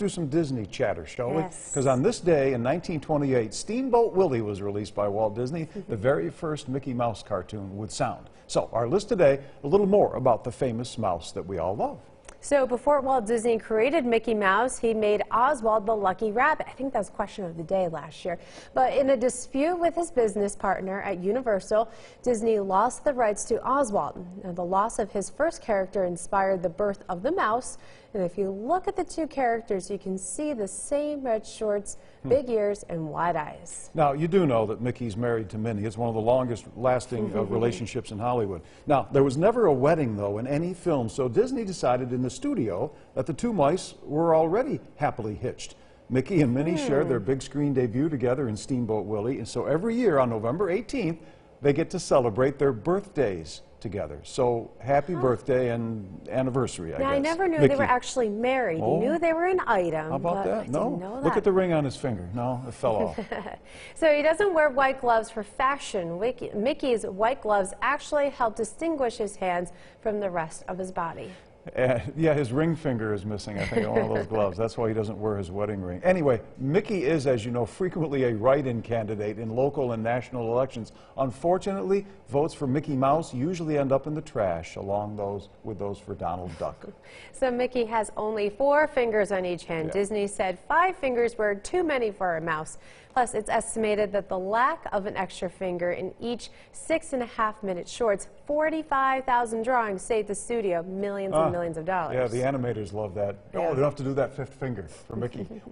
do some Disney chatter, shall we? Because on this day in 1928, Steamboat Willie was released by Walt Disney, the very first Mickey Mouse cartoon with sound. So, our list today, a little more about the famous mouse that we all love. So before Walt Disney created Mickey Mouse, he made Oswald the Lucky Rabbit. I think that was question of the day last year. But in a dispute with his business partner at Universal, Disney lost the rights to Oswald. Now, the loss of his first character inspired the birth of the mouse. And if you look at the two characters, you can see the same red shorts, hmm. big ears, and wide eyes. Now, you do know that Mickey's married to Minnie. It's one of the longest lasting uh, mm-hmm. relationships in Hollywood. Now, there was never a wedding, though, in any film, so Disney decided in the studio that the two mice were already happily hitched. Mickey and Minnie hmm. shared their big screen debut together in Steamboat Willie, and so every year on November 18th, they get to celebrate their birthdays together. So, happy birthday and anniversary, I Now, guess. I never knew Mickey. they were actually married. Oh. You knew oh. they were an item. How about that? No. didn't Look at the ring on his finger. No, it fell off. So he doesn't wear white gloves for fashion. Mickey's white gloves actually help distinguish his hands from the rest of his body. Uh, yeah, his ring finger is missing, I think, on one of those gloves. That's why he doesn't wear his wedding ring. Anyway, Mickey is, as you know, frequently a write-in candidate in local and national elections. Unfortunately, votes for Mickey Mouse usually end up in the trash, along those with those for Donald Duck. So Mickey has only four fingers on each hand. Yeah. Disney said five fingers were too many for a mouse. Plus, it's estimated that the lack of an extra finger in each six and a half minute shorts, 45,000 drawings, saved the studio millions Ah, and millions of dollars. Yeah, the animators love that. Oh, they don't have to do that fifth finger for Mickey. Well,